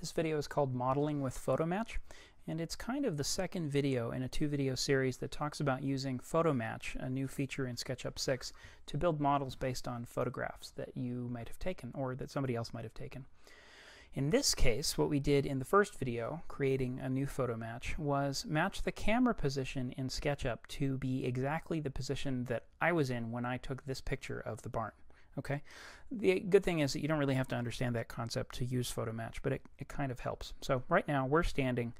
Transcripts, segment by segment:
This video is called Modeling with Photomatch, and it's kind of the second video in a two video series that talks about using Photomatch, a new feature in SketchUp 6, to build models based on photographs that you might have taken or that somebody else might have taken. In this case, what we did in the first video, creating a new photo match, was match the camera position in SketchUp to be exactly the position that I was in when I took this picture of the barn. Okay, the good thing is that you don't really have to understand that concept to use PhotoMatch, but it, it kind of helps. So right now we're standing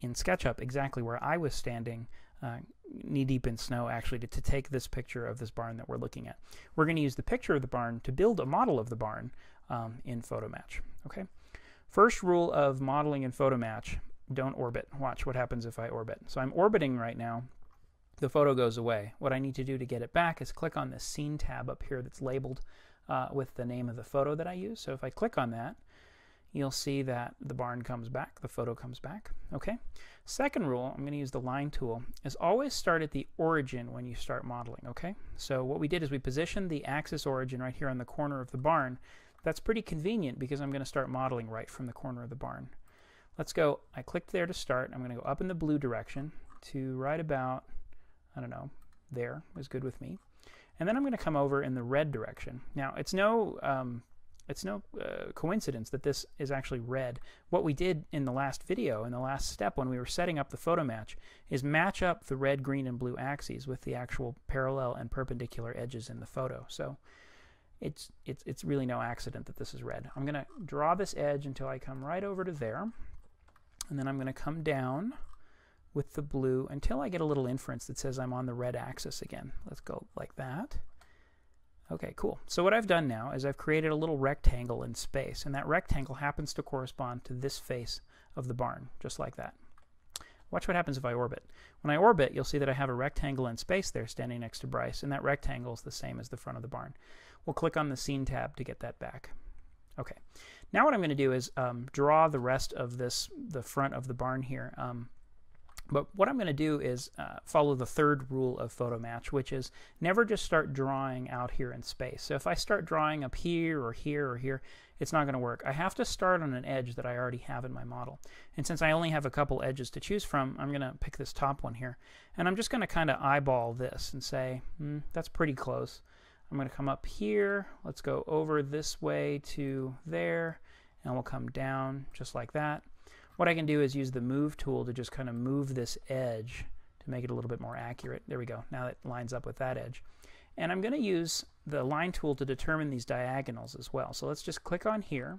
in SketchUp exactly where I was standing uh, knee deep in snow actually to, to, take this picture of this barn that we're looking at. We're going to use the picture of the barn to build a model of the barn um, in Photomatch. Okay. First rule of modeling in Photomatch, don't orbit. Watch what happens if I orbit. So I'm orbiting right now. The photo goes away. What I need to do to get it back is click on the Scene tab up here that's labeled uh, with the name of the photo that I use. So if I click on that, you'll see that the barn comes back, the photo comes back. Okay. Second rule, I'm going to use the line tool, is always start at the origin when you start modeling. Okay. So what we did is we positioned the axis origin right here on the corner of the barn. That's pretty convenient because I'm going to start modeling right from the corner of the barn. Let's go. I clicked there to start. I'm going to go up in the blue direction to right about, I don't know, there is good with me. And then I'm going to come over in the red direction. Now, it's no um, it's no uh, coincidence that this is actually red. What we did in the last video, in the last step when we were setting up the photo match, is match up the red, green, and blue axes with the actual parallel and perpendicular edges in the photo. So it's, it's, it's really no accident that this is red. I'm going to draw this edge until I come right over to there. And then I'm going to come down with the blue until I get a little inference that says I'm on the red axis again. Let's go like that. Okay, cool. So what I've done now is I've created a little rectangle in space, and that rectangle happens to correspond to this face of the barn, just like that. Watch what happens if I orbit. When I orbit, you'll see that I have a rectangle in space there standing next to Bryce, and that rectangle is the same as the front of the barn. We'll click on the Scene tab to get that back. Okay, now what I'm going to do is um, draw the rest of this, the front of the barn here. Um, but what I'm going to do is uh, follow the third rule of photo match, which is never just start drawing out here in space. So if I start drawing up here or here or here, it's not going to work. I have to start on an edge that I already have in my model. And since I only have a couple edges to choose from, I'm going to pick this top one here. And I'm just going to kind of eyeball this and say, hmm, that's pretty close. I'm going to come up here. Let's go over this way to there. And we'll come down just like that. What I can do is use the move tool to just kind of move this edge to make it a little bit more accurate. There we go. Now it lines up with that edge. And I'm going to use the line tool to determine these diagonals as well. So let's just click on here.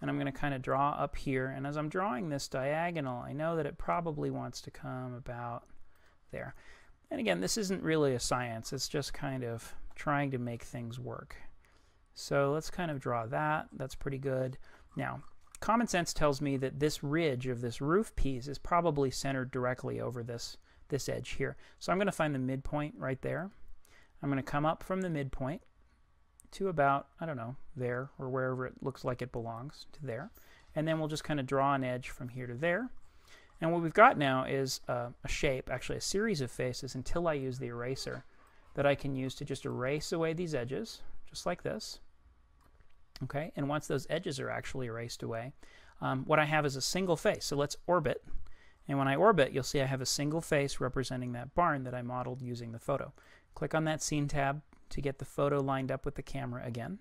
And I'm going to kind of draw up here. And as I'm drawing this diagonal, I know that it probably wants to come about there. And again, this isn't really a science. It's just kind of trying to make things work. So let's kind of draw that. That's pretty good. Now, common sense tells me that this ridge of this roof piece is probably centered directly over this, this edge here. So I'm going to find the midpoint right there. I'm going to come up from the midpoint to about, I don't know, there or wherever it looks like it belongs to there. And then we'll just kind of draw an edge from here to there. And what we've got now is uh, a shape, actually a series of faces until I use the eraser that I can use to just erase away these edges, just like this. Okay, and once those edges are actually erased away, um, what I have is a single face. So let's orbit. And when I orbit, you'll see I have a single face representing that barn that I modeled using the photo. Click on that Scene tab to get the photo lined up with the camera again.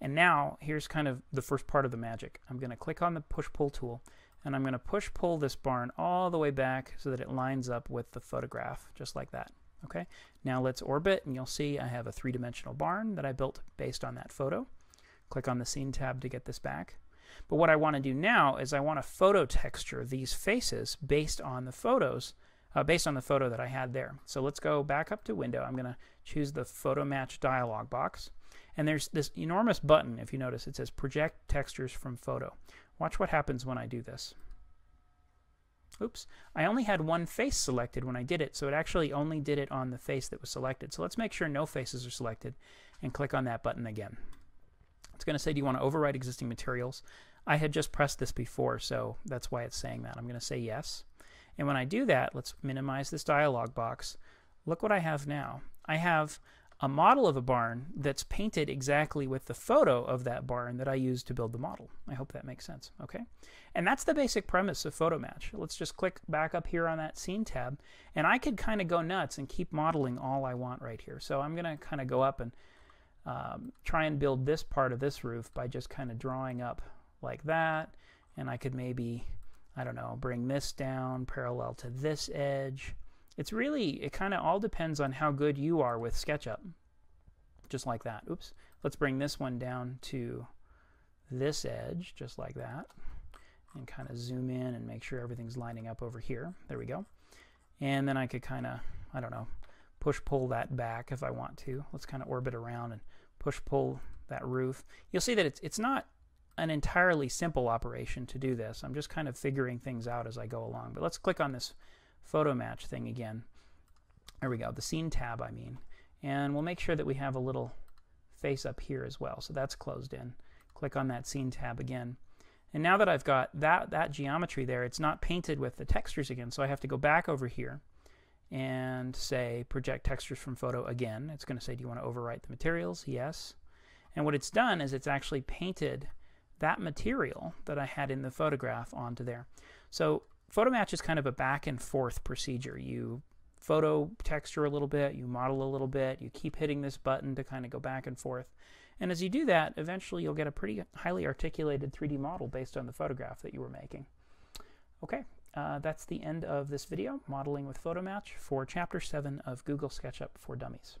And now, here's kind of the first part of the magic. I'm going to click on the push-pull tool, and I'm going to push-pull this barn all the way back so that it lines up with the photograph, just like that. Okay, now let's orbit, and you'll see I have a three-dimensional barn that I built based on that photo. Click on the Scene tab to get this back. But what I want to do now is I want to photo texture these faces based on the photos, uh, based on the photo that I had there. So let's go back up to Window. I'm going to choose the Photo Match dialog box. And there's this enormous button, if you notice, it says Project Textures from Photo. Watch what happens when I do this. Oops, I only had one face selected when I did it, so it actually only did it on the face that was selected. So let's make sure no faces are selected and click on that button again. It's going to say, do you want to overwrite existing materials? I had just pressed this before, so that's why it's saying that. I'm going to say yes. And when I do that, let's minimize this dialog box. Look what I have now. I have a model of a barn that's painted exactly with the photo of that barn that I used to build the model. I hope that makes sense, okay? And that's the basic premise of photo match. Let's just click back up here on that scene tab, and I could kind of go nuts and keep modeling all I want right here. So I'm going to kind of go up and um, try and build this part of this roof by just kind of drawing up like that, and I could maybe, I don't know, bring this down parallel to this edge, it's really, it kind of all depends on how good you are with SketchUp. Just like that. Oops. Let's bring this one down to this edge, just like that. And kind of zoom in and make sure everything's lining up over here. There we go. And then I could kind of, I don't know, push pull that back if I want to. Let's kind of orbit around and push pull that roof. You'll see that it's, it's not an entirely simple operation to do this. I'm just kind of figuring things out as I go along. But let's click on this photo match thing again. There we go, the scene tab, I mean. And we'll make sure that we have a little face up here as well. So that's closed in. Click on that scene tab again. And now that I've got that, that geometry there, it's not painted with the textures again. So I have to go back over here and say project textures from photo again. It's going to say, do you want to overwrite the materials? Yes. And what it's done is it's actually painted that material that I had in the photograph onto there. So photo match is kind of a back and forth procedure. You photo texture a little bit, you model a little bit, you keep hitting this button to kind of go back and forth. And as you do that, eventually you'll get a pretty highly articulated 3D model based on the photograph that you were making. Okay, uh, that's the end of this video, Modeling with PhotoMatch for Chapter 7 of Google SketchUp for Dummies.